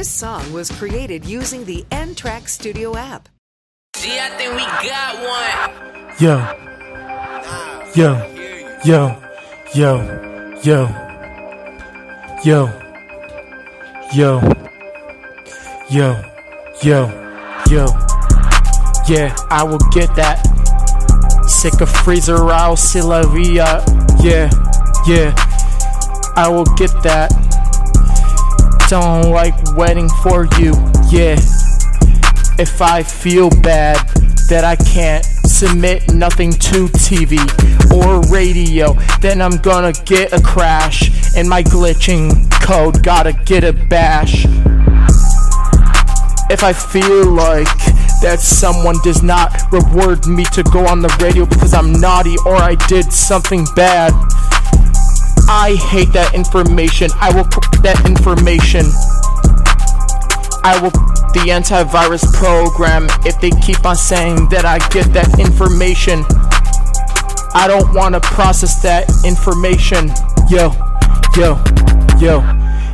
This song was created using the N Track Studio app. Gee, I think we got one. Yo. Yo. Yo. Yo. Yo. Yo. Yo. Yo. Yo. Yo. Yeah, I will get that. Sick of freezer out, Silavia. Yeah. Yeah. I will get that. Don't like waiting for you. Yeah. If I feel bad that I can't submit nothing to TV or radio, then I'm gonna get a crash and my glitching code gotta get a bash. If I feel like that someone does not reward me to go on the radio because I'm naughty or I did something bad, I hate that information. I will put that information. I will the antivirus program if they keep on saying that I get that information. I don't want to process that information. Yo, yo, yo.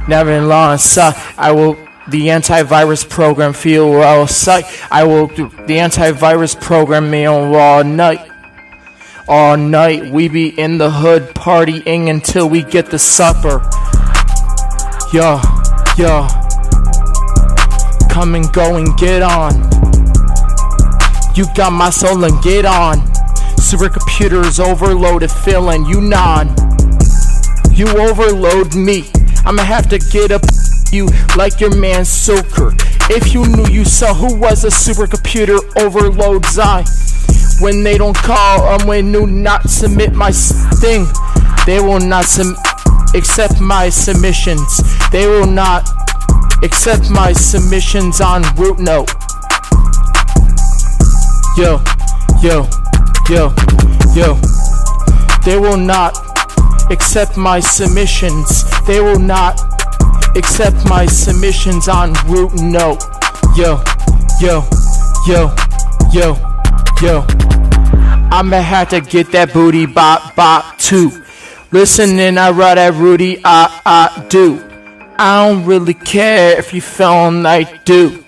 Never in law and suck. I will the antivirus program feel well suck. I will the antivirus program me on all night. All night we be in the hood partying until we get the supper. Yo, yo. Come and go and get on. You got my soul and get on. Supercomputer is overloaded, feeling you non. You overload me. I'ma have to get up you like your man Soaker. If you knew you saw who was a supercomputer overload I when they don't call I'm when do not submit my thing. They will not sum- accept my submissions. They will not accept my submissions on RouteNote. Yo yo yo yo. They will not accept my submissions. They will not accept my submissions on RouteNote. Yo yo yo yo yo I'ma have to get that booty bop bop too. Listening, I ride that Rudy, I I do. I don't really care if you feel like do.